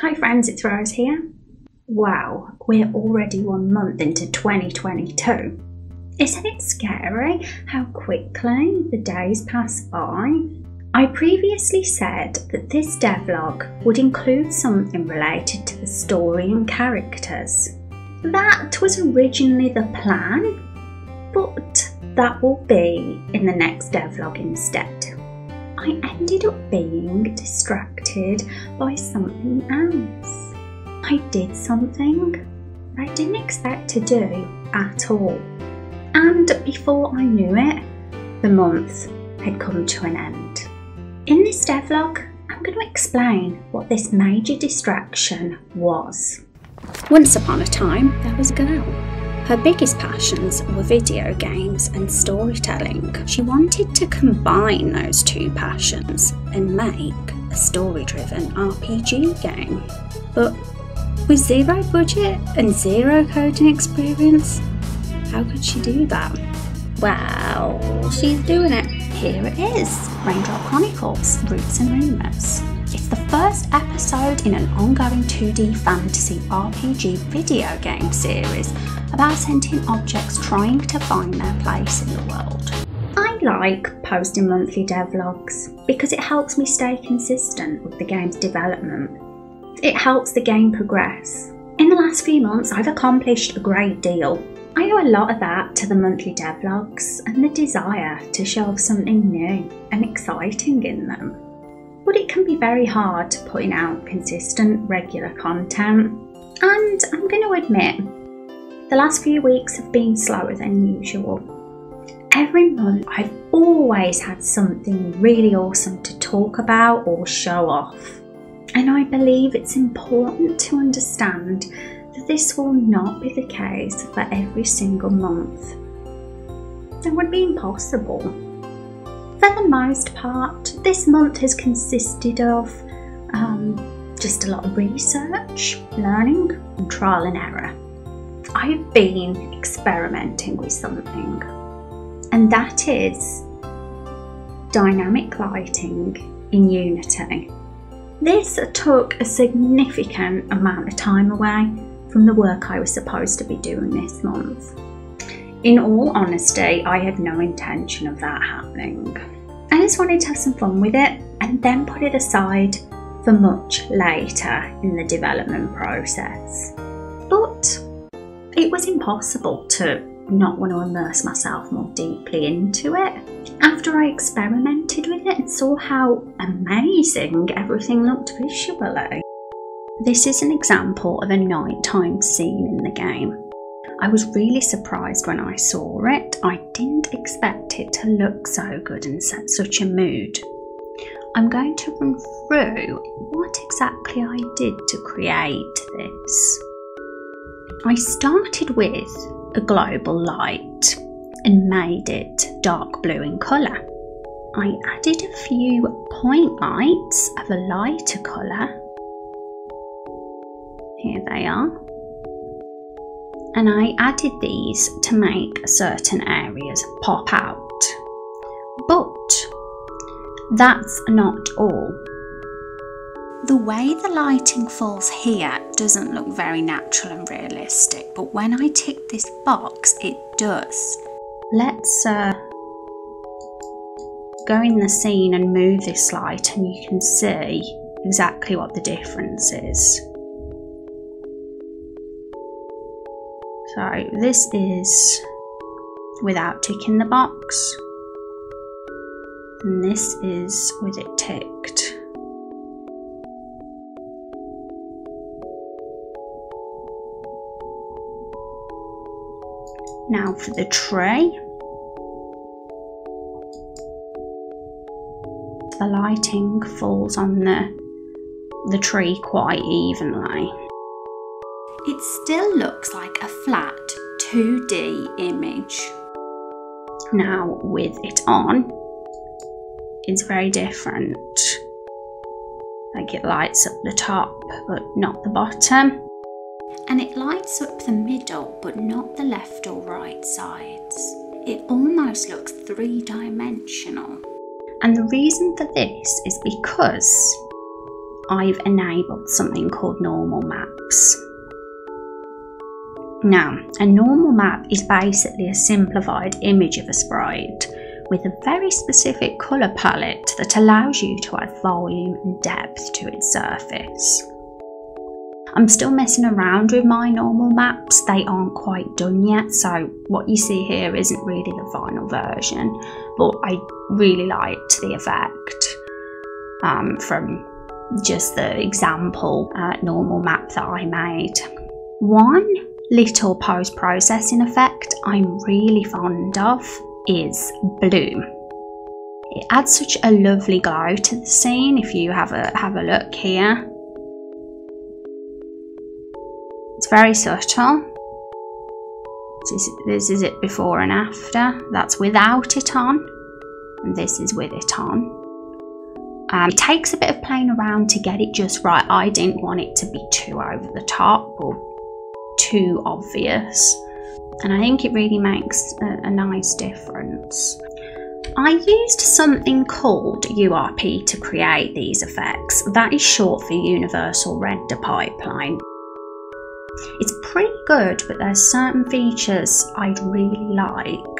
Hi friends, it's Rose here. Wow, we're already one month into 2022. Isn't it scary how quickly the days pass by? I previously said that this devlog would include something related to the story and characters. That was originally the plan, but that will be in the next devlog instead. I ended up being distracted by something else. I did something I didn't expect to do at all. And before I knew it, the month had come to an end. In this devlog, I'm going to explain what this major distraction was. Once upon a time, there was a girl her biggest passions were video games and storytelling. She wanted to combine those two passions and make a story driven RPG game. But with zero budget and zero coding experience, how could she do that? Well, she's doing it. Here it is Raindrop Chronicles Roots and Rumours. First episode in an ongoing 2D fantasy RPG video game series about sentient objects trying to find their place in the world. I like posting monthly devlogs because it helps me stay consistent with the game's development. It helps the game progress. In the last few months, I've accomplished a great deal. I owe a lot of that to the monthly devlogs and the desire to show off something new and exciting in them but it can be very hard putting out consistent, regular content. And I'm going to admit, the last few weeks have been slower than usual. Every month, I've always had something really awesome to talk about or show off. And I believe it's important to understand that this will not be the case for every single month. That would be impossible. For the most part, this month has consisted of um, just a lot of research, learning, and trial and error. I've been experimenting with something, and that is dynamic lighting in Unity. This took a significant amount of time away from the work I was supposed to be doing this month. In all honesty, I had no intention of that happening. I just wanted to have some fun with it and then put it aside for much later in the development process. But it was impossible to not want to immerse myself more deeply into it. After I experimented with it and saw how amazing everything looked visually. This is an example of a nighttime scene in the game. I was really surprised when I saw it. I didn't expect it to look so good and set such a mood. I'm going to run through what exactly I did to create this. I started with a global light and made it dark blue in colour. I added a few point lights of a lighter colour. Here they are and I added these to make certain areas pop out. But that's not all. The way the lighting falls here doesn't look very natural and realistic, but when I tick this box, it does. Let's uh, go in the scene and move this light and you can see exactly what the difference is. So this is without ticking the box. And this is with it ticked. Now for the tray. The lighting falls on the, the tree quite evenly it still looks like a flat 2D image. Now, with it on, it's very different. Like it lights up the top, but not the bottom. And it lights up the middle, but not the left or right sides. It almost looks three dimensional. And the reason for this is because I've enabled something called normal maps. Now, a normal map is basically a simplified image of a sprite with a very specific colour palette that allows you to add volume and depth to its surface. I'm still messing around with my normal maps, they aren't quite done yet, so what you see here isn't really the final version, but I really liked the effect um, from just the example uh, normal map that I made. One little post processing effect I'm really fond of is bloom. It adds such a lovely glow to the scene if you have a have a look here. It's very subtle. This is, this is it before and after. That's without it on. And this is with it on. Um, it takes a bit of playing around to get it just right. I didn't want it to be too over the top or too obvious. And I think it really makes a, a nice difference. I used something called URP to create these effects. That is short for Universal Render Pipeline. It's pretty good, but there's certain features I'd really like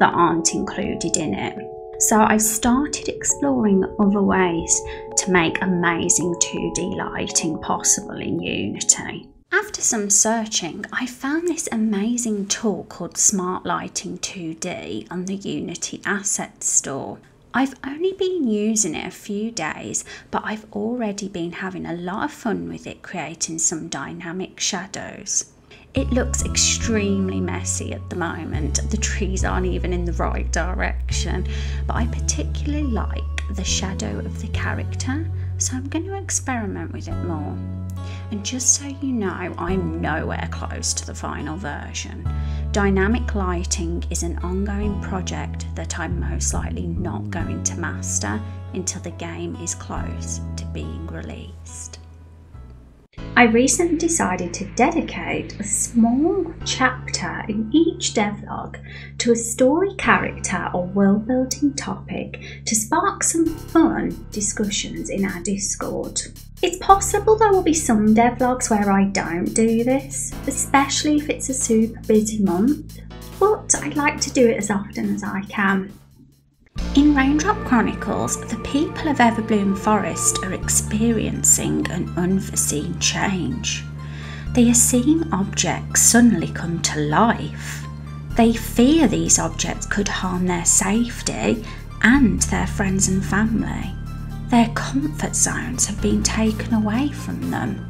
that aren't included in it. So I started exploring other ways to make amazing 2D lighting possible in Unity. After some searching, I found this amazing tool called Smart Lighting 2D on the Unity Asset Store. I've only been using it a few days, but I've already been having a lot of fun with it creating some dynamic shadows. It looks extremely messy at the moment, the trees aren't even in the right direction, but I particularly like the shadow of the character, so I'm going to experiment with it more. And just so you know, I'm nowhere close to the final version. Dynamic lighting is an ongoing project that I'm most likely not going to master until the game is close to being released. I recently decided to dedicate a small chapter in each devlog to a story character or world building topic to spark some fun discussions in our Discord. It's possible there will be some devlogs where I don't do this, especially if it's a super busy month, but I'd like to do it as often as I can. In Raindrop Chronicles, the people of Everbloom Forest are experiencing an unforeseen change. They are seeing objects suddenly come to life. They fear these objects could harm their safety and their friends and family. Their comfort zones have been taken away from them.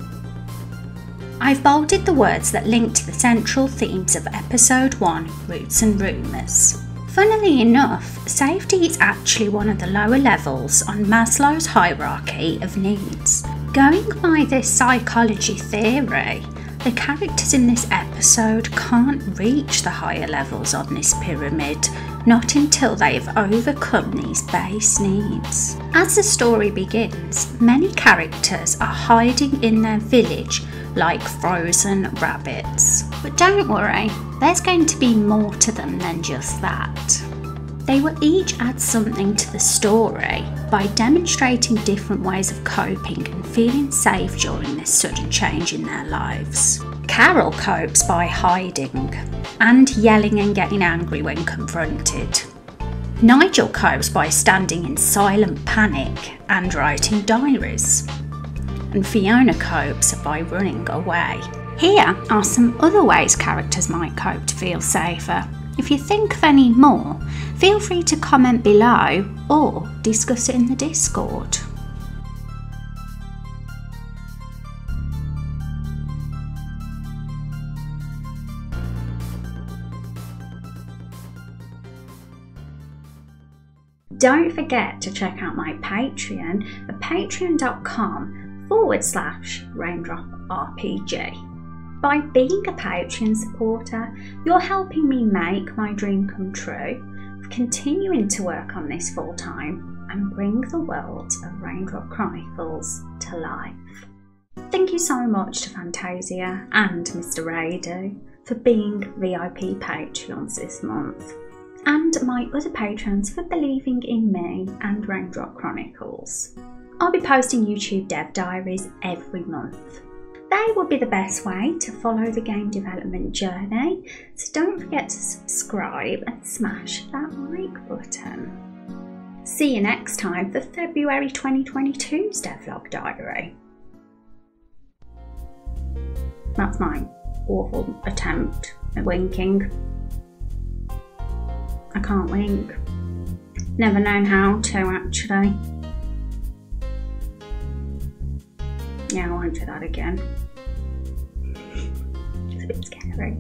I've bolded the words that link to the central themes of episode 1 Roots and Rumours. Funnily enough, safety is actually one of the lower levels on Maslow's hierarchy of needs. Going by this psychology theory, the characters in this episode can't reach the higher levels on this pyramid, not until they've overcome these base needs. As the story begins, many characters are hiding in their village like frozen rabbits. But don't worry, there's going to be more to them than just that. They will each add something to the story by demonstrating different ways of coping and feeling safe during this sudden change in their lives. Carol copes by hiding and yelling and getting angry when confronted. Nigel copes by standing in silent panic and writing diaries and Fiona copes by running away. Here are some other ways characters might cope to feel safer. If you think of any more, feel free to comment below or discuss it in the Discord. Don't forget to check out my Patreon at patreon.com forward slash raindrop RPG. By being a Patreon supporter, you're helping me make my dream come true of continuing to work on this full time and bring the world of Raindrop Chronicles to life. Thank you so much to Fantasia and Mr. Radu for being VIP Patreons this month, and my other patrons for believing in me and Raindrop Chronicles. I'll be posting YouTube dev diaries every month. They will be the best way to follow the game development journey, so don't forget to subscribe and smash that like button. See you next time for February 2022's Devlog Diary. That's my awful attempt at winking. I can't wink. Never known how to actually. Yeah, I won't do that again. It's a bit scary.